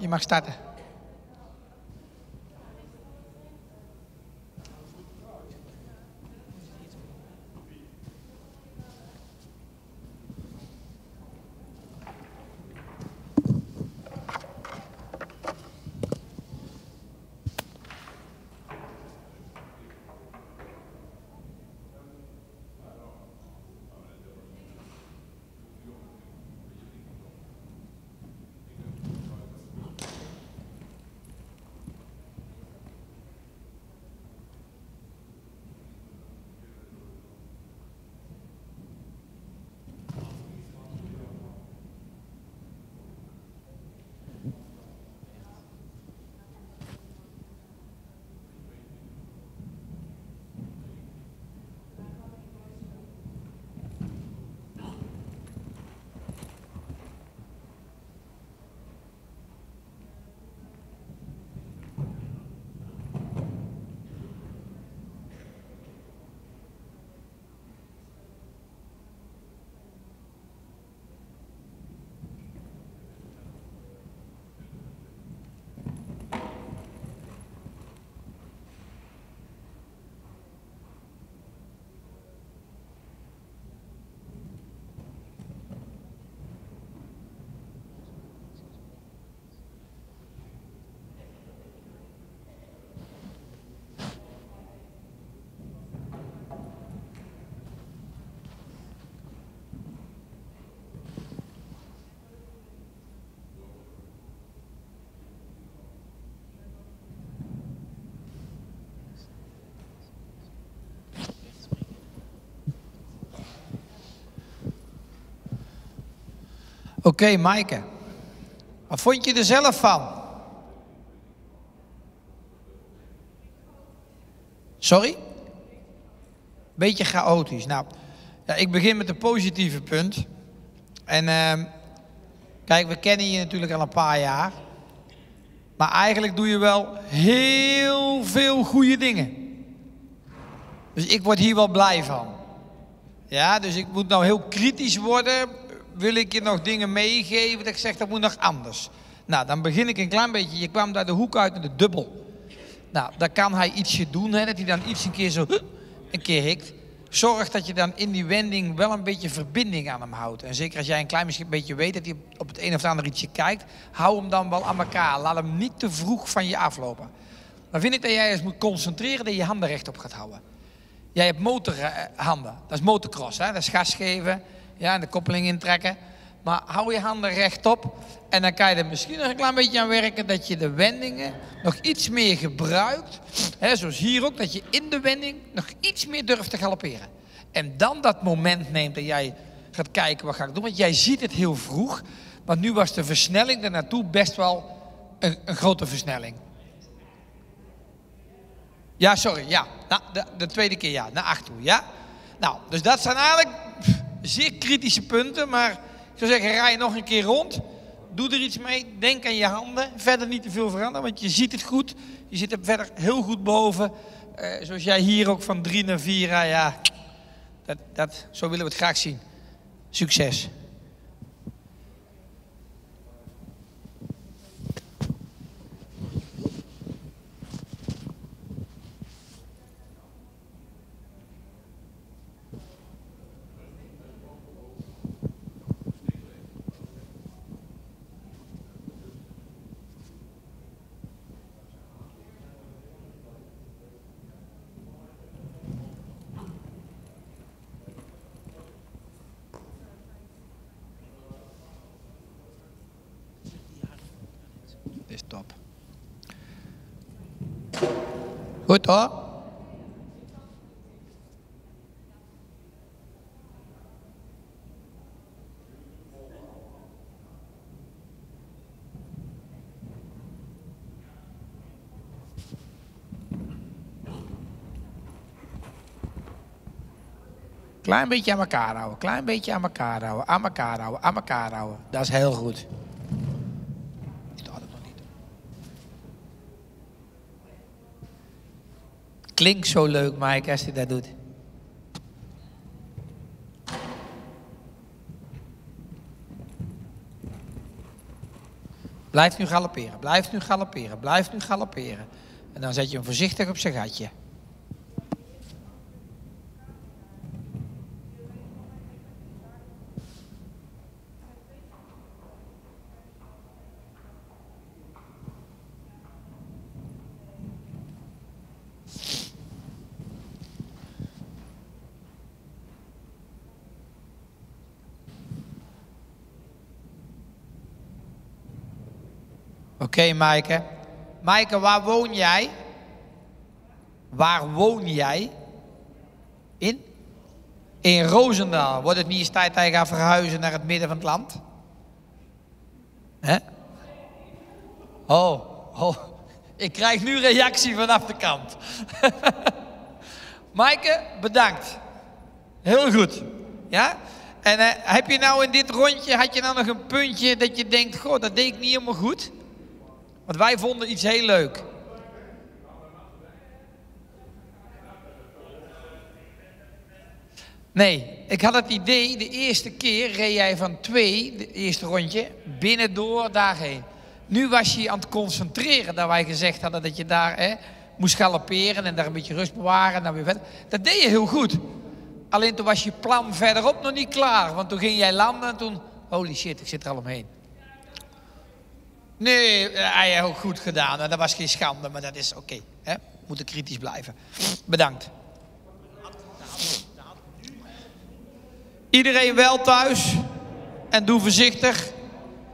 e mais tarde. Oké, okay, Maaike. Wat vond je er zelf van? Sorry? Beetje chaotisch. Nou, ja, ik begin met een positieve punt. En uh, kijk, we kennen je natuurlijk al een paar jaar. Maar eigenlijk doe je wel heel veel goede dingen. Dus ik word hier wel blij van. Ja, dus ik moet nou heel kritisch worden wil ik je nog dingen meegeven dat ik zeg dat moet nog anders. Nou, dan begin ik een klein beetje. Je kwam daar de hoek uit naar de dubbel. Nou, dan kan hij ietsje doen, hè, dat hij dan iets een keer zo een keer hikt. Zorg dat je dan in die wending wel een beetje verbinding aan hem houdt. En zeker als jij een klein beetje weet dat hij op het een of ander ietsje kijkt, hou hem dan wel aan elkaar. Laat hem niet te vroeg van je aflopen. Dan vind ik dat jij eens moet concentreren dat je je handen rechtop gaat houden. Jij hebt motorhanden, dat is motocross, hè? dat is gas geven. Ja, en de koppeling intrekken. Maar hou je handen rechtop. En dan kan je er misschien nog een klein beetje aan werken dat je de wendingen nog iets meer gebruikt. Hè, zoals hier ook, dat je in de wending nog iets meer durft te galopperen. En dan dat moment neemt dat jij gaat kijken wat ga ik doen. Want jij ziet het heel vroeg. Want nu was de versnelling er naartoe best wel een, een grote versnelling. Ja, sorry, ja. Nou, de, de tweede keer ja, naar acht toe, ja. Nou, dus dat zijn eigenlijk zeer kritische punten, maar ik zou zeggen, rij nog een keer rond. Doe er iets mee, denk aan je handen. Verder niet te veel veranderen, want je ziet het goed. Je zit er verder heel goed boven. Uh, zoals jij hier ook van drie naar vier, ja, dat, dat, zo willen we het graag zien. Succes. Goed hoor. Klein beetje aan elkaar houden, klein beetje aan elkaar houden, aan elkaar houden, aan elkaar houden. Dat is heel goed. Klinkt zo leuk, Mike, als hij dat doet. Blijf nu galopperen, blijf nu galopperen, blijf nu galopperen. En dan zet je hem voorzichtig op zijn gatje. Oké, okay, Maaike. Maaike, waar woon jij? Waar woon jij? In? In Roosendaal. Wordt het niet eens tijd dat je gaat verhuizen naar het midden van het land? Hè? Oh, oh. Ik krijg nu reactie vanaf de kant. Maaike, bedankt. Heel goed. Ja? En uh, heb je nou in dit rondje, had je nou nog een puntje dat je denkt, goh, dat deed ik niet helemaal goed? Want wij vonden iets heel leuk. Nee, ik had het idee, de eerste keer reed jij van twee, de eerste rondje, binnendoor daarheen. Nu was je aan het concentreren, dat wij gezegd hadden dat je daar hè, moest galopperen en daar een beetje rust bewaren en dan weer verder. Dat deed je heel goed. Alleen toen was je plan verderop nog niet klaar, want toen ging jij landen en toen, holy shit, ik zit er al omheen. Nee, hij heeft ook goed gedaan. Dat was geen schande, maar dat is oké. Okay, moeten kritisch blijven. Bedankt. Iedereen wel thuis. En doe voorzichtig.